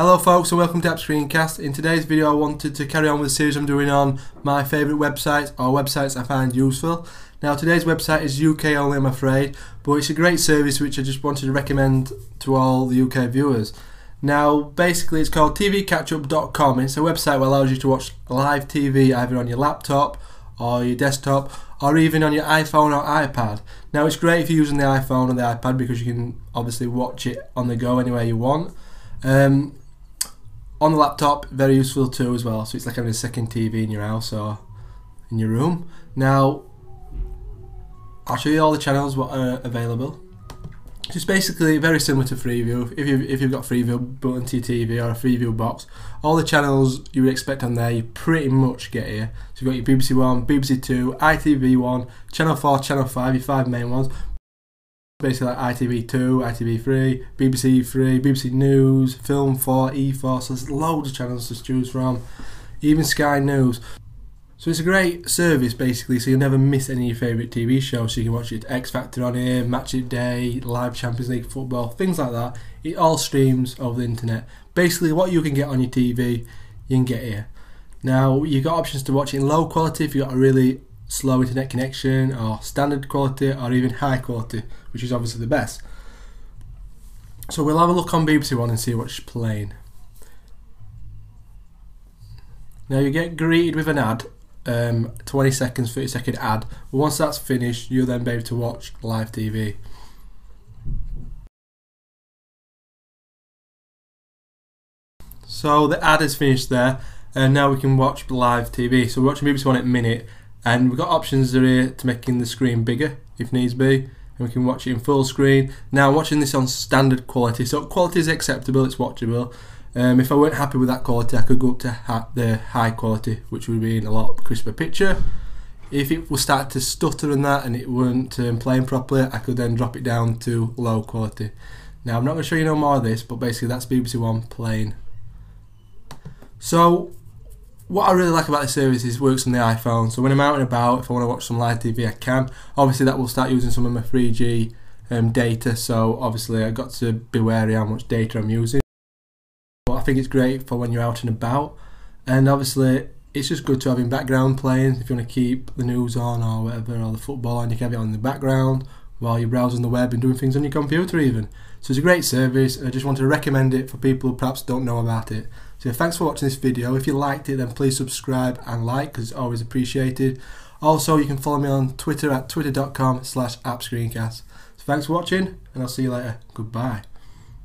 Hello folks and welcome to App Screencast. In today's video I wanted to carry on with the series I'm doing on my favourite websites or websites I find useful. Now today's website is UK only I'm afraid, but it's a great service which I just wanted to recommend to all the UK viewers. Now basically it's called tvcatchup.com. It's a website that allows you to watch live TV either on your laptop or your desktop or even on your iPhone or iPad. Now it's great if you're using the iPhone or the iPad because you can obviously watch it on the go anywhere you want. Um, on the laptop, very useful too as well. So it's like having a second TV in your house or in your room. Now, I'll show you all the channels what are available. It's basically very similar to Freeview. If you've, if you've got Freeview built into your TV or a Freeview box, all the channels you would expect on there you pretty much get here. So you've got your BBC One, BBC Two, ITV One, Channel 4, Channel 5, your five main ones basically like ITV2, ITV3, BBC3, BBC News, Film 4, E4, so there's loads of channels to choose from, even Sky News. So it's a great service basically, so you'll never miss any of your favourite TV shows. So you can watch it X Factor on here, Match of Day, live Champions League football, things like that. It all streams over the internet. Basically, what you can get on your TV, you can get here. Now you've got options to watch it in low quality if you've got a really slow internet connection or standard quality or even high quality, which is obviously the best. So we'll have a look on BBC One and see what's playing. Now you get greeted with an ad, um, 20 seconds, 30 second ad. Once that's finished, you'll then be able to watch live TV. So the ad is finished there, and now we can watch live TV. So we're watching BBC One at minute, and we've got options here to making the screen bigger if needs be and we can watch it in full screen. Now I'm watching this on standard quality so quality is acceptable it's watchable. Um, if I weren't happy with that quality I could go up to ha the high quality which would be in a lot crisper picture. If it was start to stutter and that and it weren't um, playing properly I could then drop it down to low quality. Now I'm not going to show you no more of this but basically that's BBC One playing. So what I really like about the service is it works on the iPhone. So when I'm out and about, if I want to watch some live TV, I can. Obviously, that will start using some of my 3G um, data. So obviously, I've got to be wary how much data I'm using. But I think it's great for when you're out and about. And obviously, it's just good to have in background playing if you want to keep the news on or whatever, or the football on. You can have it on in the background while you're browsing the web and doing things on your computer even. So it's a great service. And I just wanted to recommend it for people who perhaps don't know about it. So thanks for watching this video. If you liked it, then please subscribe and like because it's always appreciated. Also, you can follow me on Twitter at twitter.com slash appscreencast. So thanks for watching and I'll see you later. Goodbye.